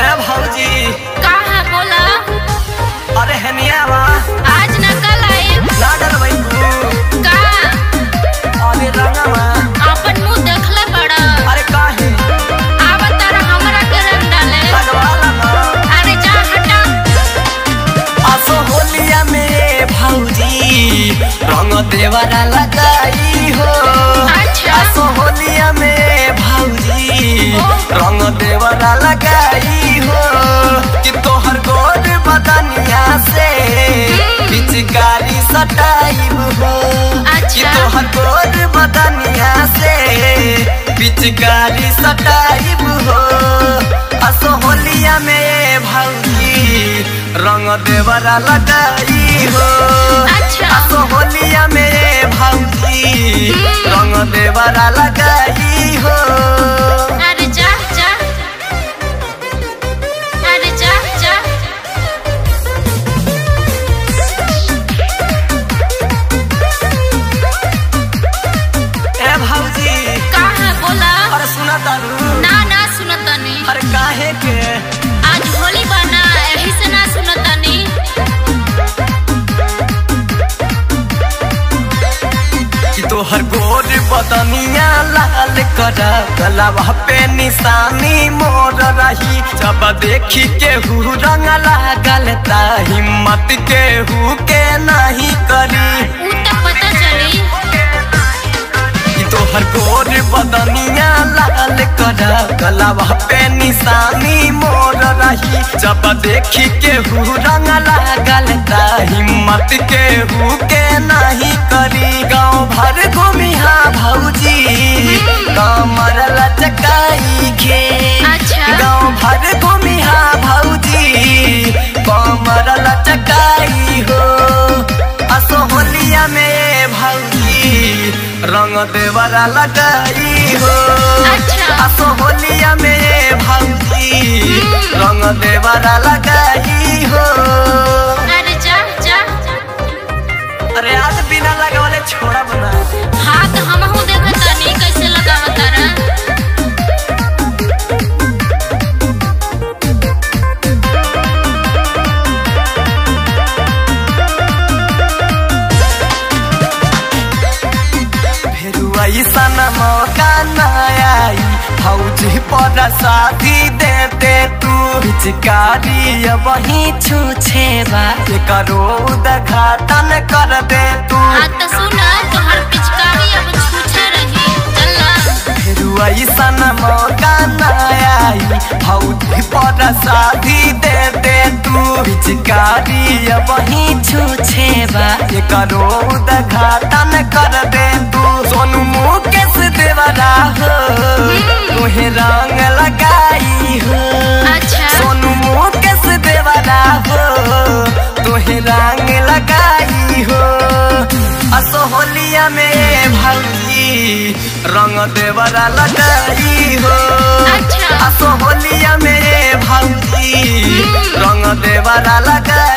ए भौजी का है बोला? अरे हनिया आज न कल आए। ना तू। का अरे रंगवा अपन मुँह देखले बड़ा। अरे काहे? आवत तारा हमरा के रंग डाले। लगवाला ना। अरे जा हटा। असो होलिया में भौजी रंग देवरा लगाई हो। अच्छा। असो होलिया सटाइब हो। कि तो हर बदनिया से। पिचकारी सटाइब हो। असो होलिया में भौजी रंग देवरा लगाई हो। अच्छा। असो होलिया में भौजी रंग देवरा लगाई तोहर गोर बदनिया लाल कर गलावा पे निशानी मोर रही। जब देखी केहू रंग लागल हिम्मत केहू के नहीं करी। कि तोहर गोर बदनिया लाल कर गलावा पे निशानी मोर रही। जब देखी केहू रंग लागल हिम्मत केहू के नहीं रंग देवरा लगाई हो आसो होलिया में भौजी रंग देवरा लगाई हो अरे जा जा। अरे आज बिना लगावले छोड़ा बना। हाथ हम हूँ देखत लगावत फिर ऐसा मौका न आई। फौजी पर शादी दे दे तू। पिचकारी वही छूछे बा करो उद्घाटन कर दे तू। हाँ तो सुना तोहर पिचकारी अब छूछे रही। मौका न आई। फौजी पर शादी दे दे तू। पिचकारी वही छूछे बा करो उद्घाटन भौजी रंग देवरा लगाई हो अच्छा। आसो होलिया में भौजी रंग देवरा लगाई